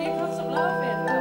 and he comes up.